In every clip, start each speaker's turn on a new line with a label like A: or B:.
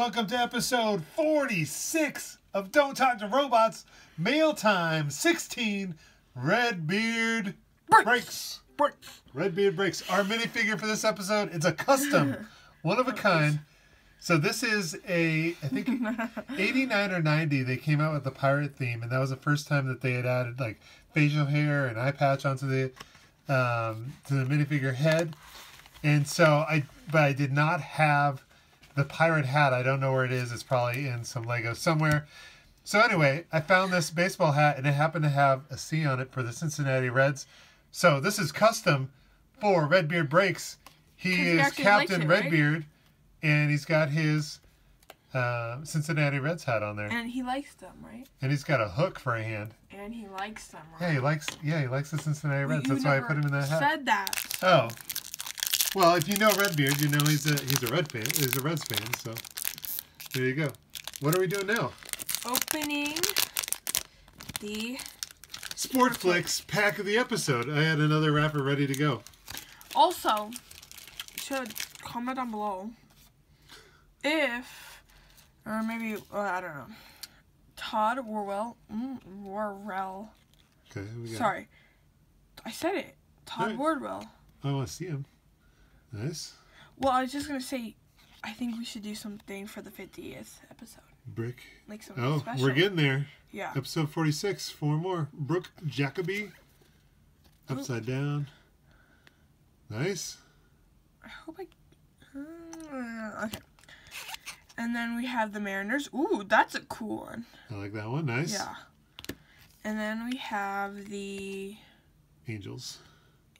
A: Welcome to episode 46 of Don't Talk to Robots, Mail Time 16, Redbeard
B: Breaks.
A: Breaks.
B: Breaks.
A: Redbeard Breaks. Our minifigure for this episode, it's a custom, one of a kind. So this is a, I think, 89 or 90, they came out with the pirate theme, and that was the first time that they had added, like, facial hair and eye patch onto the, um, to the minifigure head. And so I, but I did not have the pirate hat. I don't know where it is. It's probably in some Lego somewhere. So anyway, I found this baseball hat and it happened to have a C on it for the Cincinnati Reds. So this is custom for Redbeard Breaks. He is Captain
B: it, right?
A: Redbeard and he's got his uh, Cincinnati Reds hat on there.
B: And he likes them, right?
A: And he's got a hook for a hand.
B: And he likes them, right?
A: Yeah, he likes yeah, he likes the Cincinnati Reds.
B: you
A: That's why I put him in that hat.
B: Said that.
A: Oh. Well, if you know Redbeard, you know he's a he's a Red fan. He's a Reds fan. So there you go. What are we doing now?
B: Opening the.
A: Sportflics pack of the episode. I had another wrapper ready to go.
B: Also, should comment down below if, or maybe uh, I don't know, Todd Orwell, mm, Worrell.
A: Okay, who we got?
B: Sorry, I said it. Todd
A: Right.
B: Wardwell.
A: I want to see him. Nice
B: Well, I was just gonna say, I think we should do something for the 50th episode,
A: brick.
B: like something
A: Oh,
B: special.
A: we're getting there.
B: Yeah.
A: Episode forty-six. Four more. Brook Jacoby. Upside down. Nice.
B: I hope I. Uh, okay. And then we have the Mariners. Ooh, that's a cool one.
A: I like that one. Nice.
B: Yeah. And then we have the
A: Angels.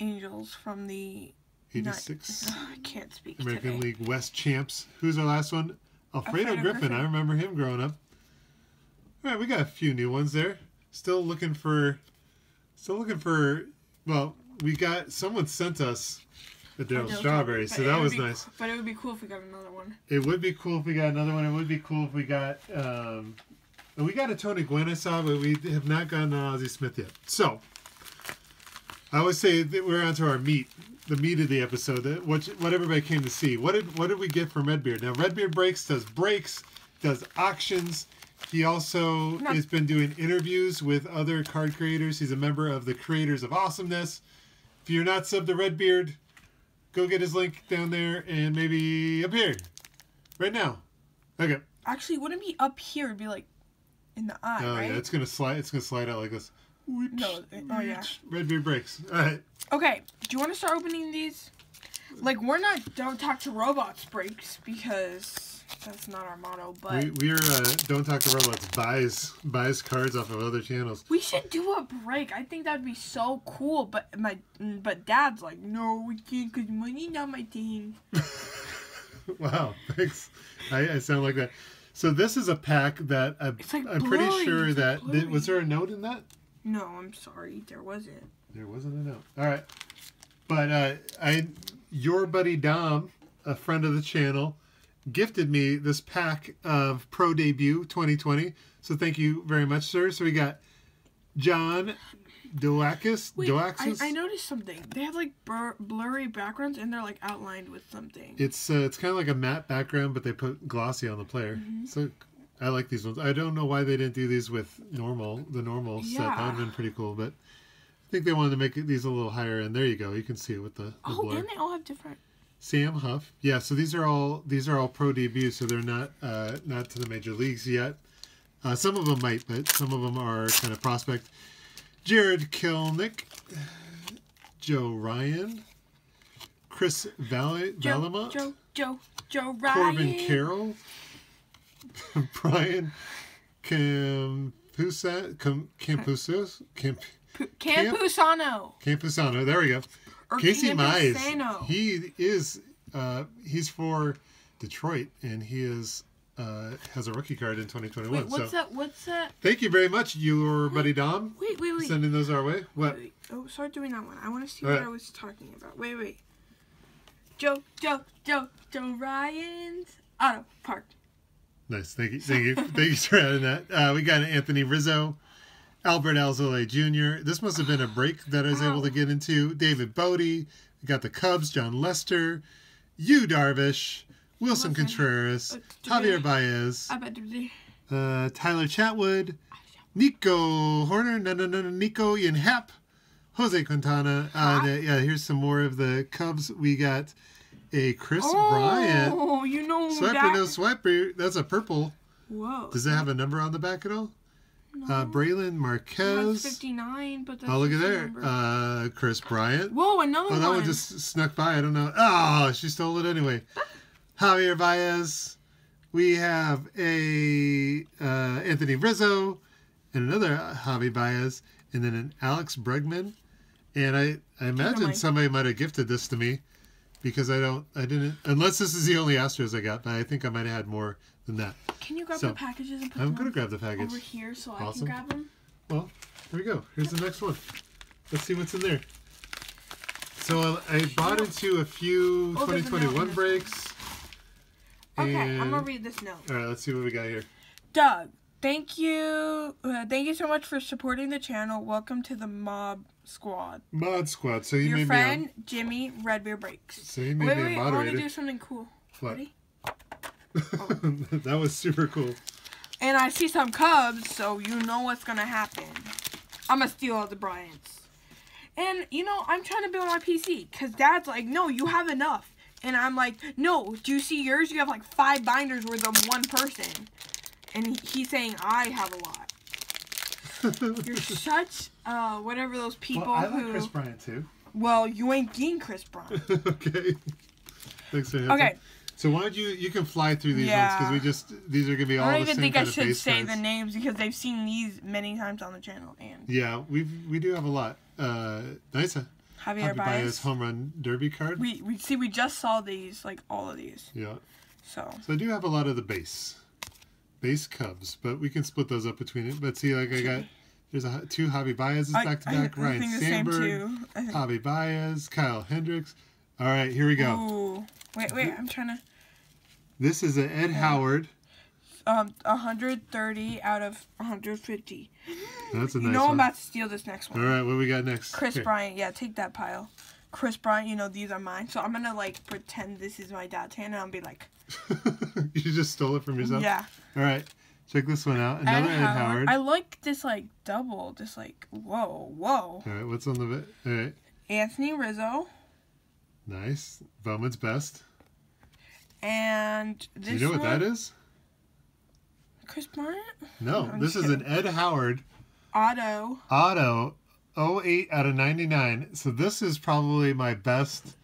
B: Angels from the.
A: Eighty-six.
B: Ugh, I can't speak
A: American
B: today.
A: League West champs. Who's our last one? Alfredo,
B: Alfredo
A: Griffin.
B: Griffin.
A: I remember him growing up. All right, we got a few new ones there. Still looking for, still looking for. Well, we got someone sent us the
B: Darryl
A: Strawberry, so that was
B: be
A: nice.
B: But it would be cool if we got another one.
A: It would be cool if we got another one. It would be cool if we got. Um, we got a Tony Gwynn I saw, but we have not gotten an Ozzie Smith yet. So, I would say that we're onto our meat, the meat of the episode, that what what everybody came to see. What did what did we get from Redbeard? Now Redbeard breaks does breaks, does auctions. He also
B: Not-
A: has been doing interviews with other card creators. He's a member of the Creators of Awesomeness. If you're not sub to Redbeard, go get his link down there and maybe up here, right now. Okay.
B: Actually, wouldn't be up here? It'd be like in the eye,
A: Oh
B: right?
A: yeah, it's gonna slide. It's gonna slide out like this.
B: No, oh, yeah.
A: Redbeard breaks. All right.
B: Okay, do you want to start opening these? Like, we're not don't talk to robots breaks because that's not our motto, but
A: We
B: we,
A: we're uh, don't talk to robots. Buys buys cards off of other channels.
B: We should do a break. I think that'd be so cool. But my but dad's like, no, we can't because money not my thing.
A: wow, thanks. I, I sound like that. So this is a pack that I,
B: It's like
A: I'm pretty sure that did, was there a note in that?
B: No, I'm sorry, there wasn't.
A: There wasn't a note. All right, but uh, I your buddy Dom, a friend of the channel, gifted me this pack of Pro Debut 2020. So thank you very much, sir. So we got John Doakis.
B: Wait, I, I noticed something. They have like blur, blurry backgrounds and they're like outlined with something.
A: It's uh, it's kind of like a matte background, but they put glossy on the player.
B: Mm-hmm.
A: So I like these ones. I don't know why they didn't do these with normal, the normal set. That would have been pretty cool. But I think they wanted to make these a little higher. And there you go. You can see it with the, the
B: oh,
A: blur.
B: and they all have different.
A: Sam Huff. Yeah. So these are all these are all pro debuts. So they're not uh, not to the major leagues yet. Uh, some of them might, but some of them are kind of prospect. Jarred Kelenic, Joe Ryan, Chris Val-
B: Joe,
A: Valamont.
B: Joe, Joe, Joe Ryan.
A: Corbin Carroll, Brian Campusa, Cam, Campusos, Camp,
B: Campusano.
A: Campusano. There we go.
B: Or
A: Casey Mize. He is. Uh, he's for Detroit, and he is uh, has a rookie card in 2021.
B: Wait, what's
A: so
B: that? What's that?
A: thank you very much, your buddy Dom,
B: Wait, wait, wait.
A: sending those our way. What?
B: Wait, Oh, start doing that one. I want to see
A: Alright.
B: what I was talking about. Wait, wait. Joe, Joe, Joe, Joe Ryan's Auto Park.
A: Nice. Thank you. Thank you. Thank you for adding that. Uh, we got Anthony Rizzo, Adbert Alzolay Jr. This must have been a break that I was able to get into. David Bote. We got the Cubs, Jon Lester, Yu Darvish, Wilson. Contreras,
B: Uh,
A: Javier Baez,
B: I bet they.
A: uh, Tyler Chatwood, Nico Hoerner, no, no, no, no, Nico Ian Happ, Jose Quintana. Uh, yeah, here's some more of the Cubs. We got a Kris Bryant.
B: Oh, you know
A: Swiper,
B: that.
A: no swiper. That's a purple.
B: Whoa.
A: Does it have a number on the back at all? Uh, Braylon
B: Mine's
A: Marquez.
B: 59, but that's
A: Oh, look at there. Uh, Kris Bryant.
B: Whoa, another one.
A: Oh, that
B: one.
A: one just snuck by. I don't know. Oh, she stole it anyway. Javier Baez. We have a uh, Anthony Rizzo and another Javi Baez, and then an Alex Bregman. And I, I imagine somebody might have gifted this to me because I don't, I didn't, unless this is the only Astros I got, but I think I might have had more than that.
B: Can you grab
A: so,
B: the packages and put
A: I'm
B: them
A: to grab the package.
B: over here so I can grab them?
A: Well, here we go. Here's the next one. Let's see what's in there. So I, I bought into a few
B: Oh, there's a
A: 2021 breaks.
B: Okay, I'm gonna read this note.
A: All right, let's see what we got here.
B: Doug, thank you. Uh, thank you so much for supporting the channel. Welcome to the Mob Squad.
A: Mod Squad. So you
B: Your
A: made
B: friend Jimmy Redbeard Breaks.
A: me so you made
B: Wait,
A: me
B: wait,
A: a
B: wait! I want to do something cool.
A: What?
B: Ready? Oh.
A: that was super cool.
B: And I see some Cubs, so you know what's gonna happen. I'm gonna steal all the Bryants. And you know, I'm trying to build my PC because Dad's like, "No, you have enough," and I'm like, "No, do you see yours? You have like five binders worth of one person." And he's saying, "I have a lot." You're such uh whatever those people
A: well, I
B: who.
A: like Kris Bryant too.
B: Well, you ain't getting Kris Bryant.
A: okay. Thanks for heads
B: Okay.
A: So why don't you you can fly through these ones because we just these are gonna be all
B: I don't
A: the
B: even think I should say
A: cards.
B: the names because they've seen these many times on the channel. And
A: Yeah, we we do have a lot. Uh, nice.
B: Javier
A: Javi Baez
B: Baez.
A: home run derby card.
B: We we see we just saw these like all of these.
A: yeah.
B: So
A: So I do have a lot of the base, base Cubs, but we can split those up between it. But see, like I got, there's a two Javi Baez's back to back. Ryne
B: think the same
A: Sandberg, Javi Baez, Kyle Hendricks. All right, here we go.
B: Ooh. Wait, wait, I'm trying to
A: This is an Ed Howard.
B: um 130 out of 150.
A: That's a nice You
B: know I'm about to steal this next one.
A: All right, what we got next?
B: Kris
A: Here.
B: Bryant, yeah, take that pile. Kris Bryant, you know these are mine. So I'm gonna like pretend this is my dad's hand and I'll be like,
A: you just stole it from yourself.
B: yeah.
A: All right, check this one out. Another Ed, Howard.
B: I like this like double, this like whoa, whoa.
A: All right, what's on the bit? All right,
B: Anthony Rizzo
A: nice. Bowman's best.
B: and
A: Do
B: this
A: you know what
B: one,
A: that is?
B: Kris Bryant
A: No,
B: I'm
A: this
B: just
A: is an Ed Howard
B: auto.
A: auto 08 out of 99 so this is probably my best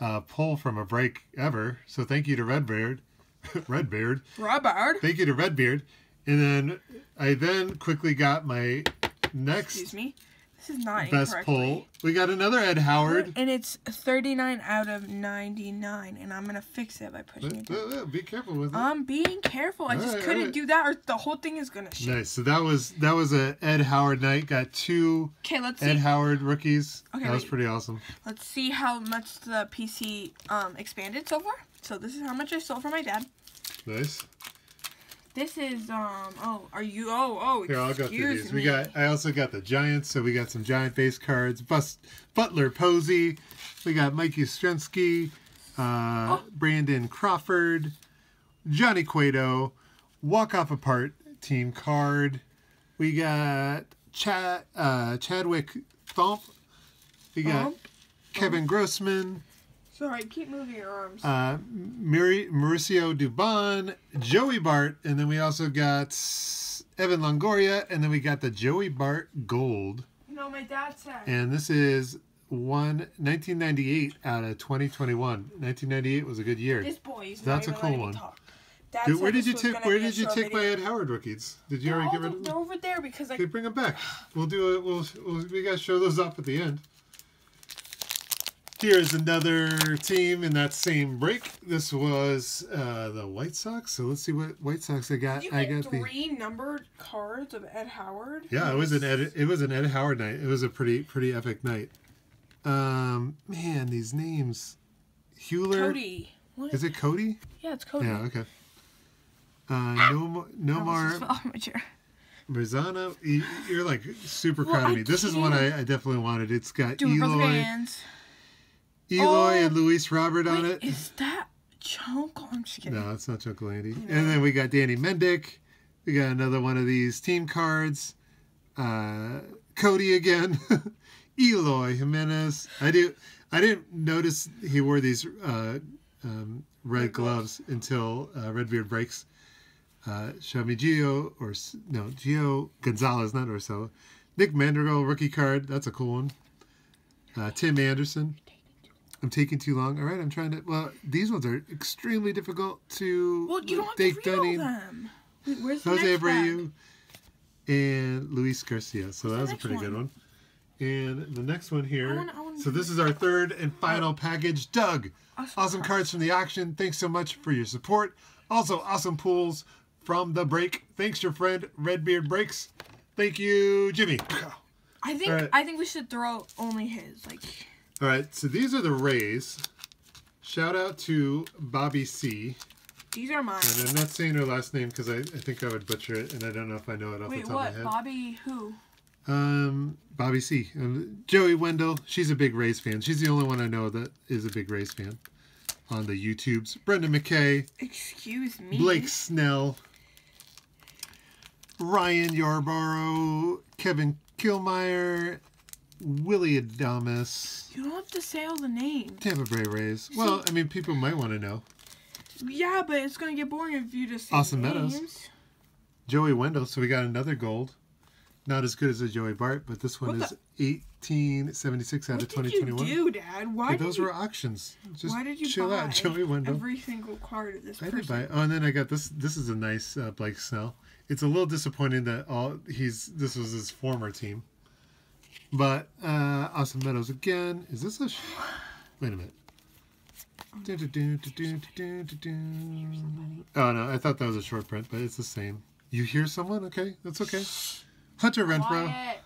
A: uh, pull from a break ever so thank you to redbeard redbeard
B: Robert.
A: thank you to redbeard and then i then quickly got my next
B: Excuse me. This is not
A: best pull we got another ed howard
B: And it's 39 out of 99, and I'm gonna fix it by pushing it down.
A: Uh, uh, be careful with it
B: I'm being careful. I just
A: Alright,
B: couldn't
A: alright.
B: do that, or the whole thing is gonna shit.
A: nice so that was that was a ed howard night got two
B: Okay, let's
A: ed
B: see.
A: howard rookies
B: Okay,
A: that was pretty awesome
B: Let's see how much the PC um expanded so far. So this is how much I sold for my dad.
A: nice
B: This is um oh are you oh oh
A: Here, I'll go through these.
B: me.
A: We got. I also got the Giants, so we got some Giant base cards. Bust, Butler Posey. We got Mike Yastrzemski, uh,
B: Oh.
A: Brandon Crawford, Johnny Cueto, Walk Off Apart team card. We got Chad uh, Chadwick Thump. We got
B: Thump.
A: Kevin Gausman,
B: Sorry, keep moving your arms.
A: uh, Mari- Mauricio Dubon, Joey Bart, and then we also got Evan Longoria, and then we got the Joey Bart Gold.
B: you know my dad said.
A: And this is one 1998 out of 2021. 1998 was a good year.
B: this boy is
A: That's
B: not
A: a cool one.
B: me talk. Dad
A: Dude, where did you take Where did you take my. Ed Howard rookies? Did you
B: They're,
A: already get rid of
B: they're
A: them?
B: over there because I
A: Okay, bring them back. We'll do it. We'll, we'll we gotta show those off at the end. Here's another team in that same break. This was uh, the White Sox. So let's see what White Sox I got. I got the
B: three numbered cards of Ed Howard.
A: yeah. It was an Ed. It was an Ed Howard night. It was a pretty pretty epic night. Um, man, these names. Hewler.
B: Cody. What?
A: Is it Cody?
B: Yeah, it's Cody.
A: Yeah. Okay. Uh, no,
B: I almost just
A: Nomar
B: fell off my.
A: Marzano. You- You're like super
B: Well,
A: proud of me. This is one I, I definitely wanted. It's got
B: both
A: Eloy. Eloy
B: Oh.
A: and Luis Robert on
B: Wait,
A: it.
B: is that Ch- Chunk. I'm just kidding.
A: No, it's not Uncle Andy. And then we got Danny Mendick. We got another one of these team cards. Uh, Cody again. Eloy Jimenez. I do. I didn't notice he wore these uh, um, red gloves until uh, Redbeard breaks. Uh, me Gio or no Gio Gonzalez, not Orsello. Nick Madrigal rookie card. That's a cool one. Uh, Tim Anderson. I'm taking too long. All right, I'm trying to. Well, these ones are extremely difficult to
B: Well, you don't have
A: take
B: to read
A: Dunning,
B: all them. Where's the
A: Jose
B: next?
A: Abreu, and Luis Garcia. So that was a pretty good
B: one?
A: one. And the next one here.
B: I wanna- I wanna
A: so this is our third and final oh. package. Doug,
B: Awesome
A: awesome cards from the auction. Thanks so much for your support. Also, awesome pools from the break. Thanks, your friend Redbeard Breaks. Thank you, Jimmy.
B: I think
A: Alright.
B: I think we should throw only his. Like
A: All right, so these are the Rays. Shout out to Bobby C.
B: these are mine.
A: And I'm not saying her last name because I, I think I would butcher it, and I don't know if I know it off
B: Wait,
A: the top
B: what?
A: of my head.
B: Bobby who?
A: Um, Bobby C. Um, Joey Wendle. She's a big Rays fan. She's the only one I know that is a big Rays fan on the YouTubes. Brendan McKay,
B: Excuse me.
A: Blake Snell, Ryan Yarbrough, Kevin Kiermaier, Willy Adames,
B: You don't have to say all the names.
A: Tampa Bay Rays. Well, I mean, people might want to know.
B: Yeah, but it's gonna get boring if you just say
A: Austin
B: names.
A: Meadows. Joey Wendle. So we got another gold. Not as good as a Joey Bart, but this one
B: What
A: is 1876 out
B: What
A: of
B: did you do, Dad? Why
A: those
B: you,
A: were auctions. Just
B: why did you
A: chill
B: buy
A: out, Joey Wendle.
B: every single card of this
A: I
B: person?
A: did buy. Oh, and then I got this. This is a nice uh, Blake Snell. It's a little disappointing that all he's. This was his former team, but uh Austin Meadows again. Is this a? Sh- Wait a minute. Du- du- du. Oh no, I thought that was a short print, but it's the same. You hear someone? Okay, that's okay. Hunter Renfroe,
B: Quiet.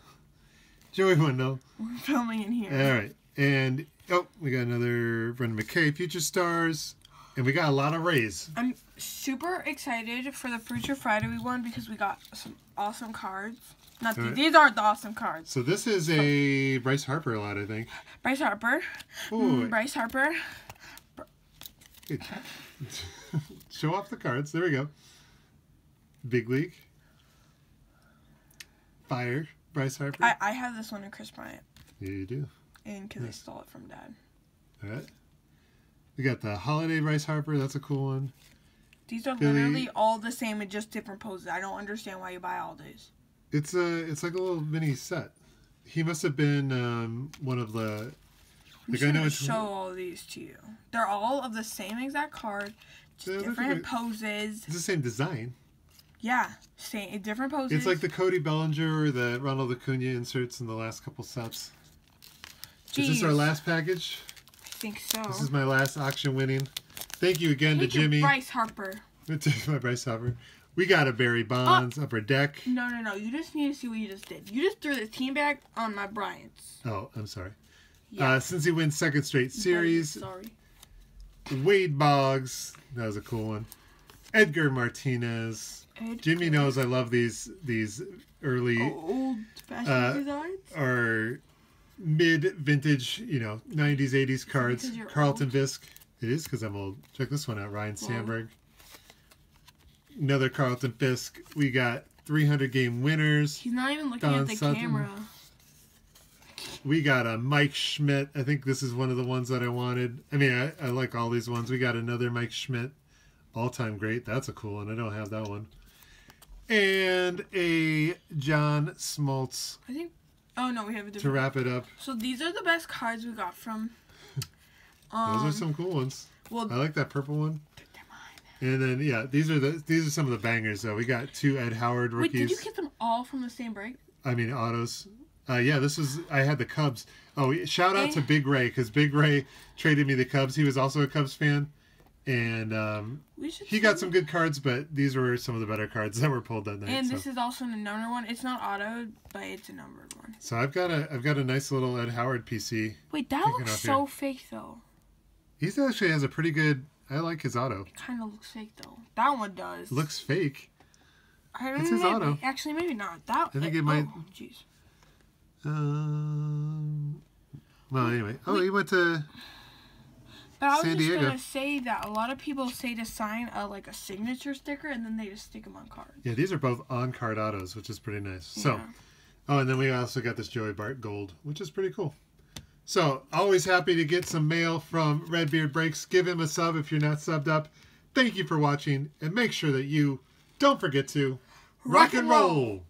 A: Joey Wendle.
B: We're filming in here.
A: All right, and oh, we got another Brendan McKay, Future Stars, and we got a lot of Rays.
B: I'm super excited for the Future Friday we won because we got some awesome cards. Not these.
A: Alright.
B: These aren't the awesome cards.
A: So this is a Bryce Harper lot, I think.
B: Bryce Harper.
A: Ooh, mm,
B: Bryce Harper.
A: good. Show off the cards. There we go. Big League. Fire. Bryce Harper.
B: I, I have this one in Kris Bryant.
A: yeah, you do.
B: And because I stole it from Dad.
A: All right. We got the Holiday Bryce Harper. That's a cool one.
B: These are literally all the same in just different poses. I don't understand why you buy all these.
A: It's a. It's like a little mini set. He must have been um, one of the.
B: I'm
A: Like I know
B: show all these to you. They're all of the same exact card, just
A: Yeah,
B: different poses.
A: It's the same design.
B: Yeah, same different poses.
A: It's like the Cody Bellinger or the Ronald Acuna inserts in the last couple sets. Is this our last package?
B: I think so.
A: This is my last auction winning. Thank you again
B: Thank
A: to Jimmy.
B: Bryce Harper.
A: It's my Bryce Harper. We got a Barry Bonds upper deck.
B: No, no, no. You just need to see what you just did. You just threw the team bag on my Bryant's.
A: Oh, I'm sorry.
B: Yeah.
A: Uh, since he wins second straight series,
B: Sorry.
A: Wade Boggs. That was a cool one. Edgar Martinez.
B: Ed
A: Jimmy knows I love these these early
B: Old fashioned
A: Uh,
B: designs.
A: or mid vintage, you know, 90s, 80s cards. Carlton
B: old?
A: Fisk. It is because I'm old. Check this one out.
B: Ryne.
A: Sandberg. Another Carlton Fisk. We got 300 game winners.
B: He's not even looking
A: Don
B: at the
A: Sutton.
B: camera.
A: We got a Mike Schmidt. I think this is one of the ones that I wanted. I mean, I, I like all these ones. We got another Mike Schmidt. All time great. That's a cool one. I don't have that one. And a John Smoltz
B: I think. Oh no, we have a different.
A: to wrap it up.
B: So these are the best cards we got from.
A: Those
B: Um,
A: are some cool ones.
B: well,
A: I like that purple one. And then yeah, these are the these are some of the bangers though. We got two Ed Howard rookies.
B: Wait, did you get them all from the same break?
A: I mean autos. Uh, yeah, this was I had the Cubs. Oh, shout out to
B: Eh.
A: Big Ray because Big Ray traded me the Cubs. He was also a Cubs fan, and um, he got some good cards. But these were some of the better cards that were pulled that night.
B: And
A: so.
B: this is also a numbered one. It's not auto, but it's a numbered one.
A: so I've got a I've got a nice little Ed Howard PC.
B: Wait, that looks so fake though.
A: He actually has a pretty good. I like his auto.
B: It kind of looks fake though. That one does.
A: Looks fake.
B: I don't
A: it's his
B: maybe-
A: auto.
B: Actually, maybe not. That.
A: I think it might-
B: Oh, jeez.
A: Um. Well, anyway. Oh, he went to.
B: But I was
A: San
B: just
A: Diego.
B: gonna say that a lot of people say to sign a like a signature sticker and then they just stick them on cards.
A: Yeah, these are both on card autos, which is pretty nice. So,
B: Yeah.
A: oh, and then we also got this Joey Bart Gold, which is pretty cool. So, always happy to get some mail from Redbeard Breaks. Give him a sub if you're not subbed up. Thank you for watching, and make sure that you don't forget to rock and roll.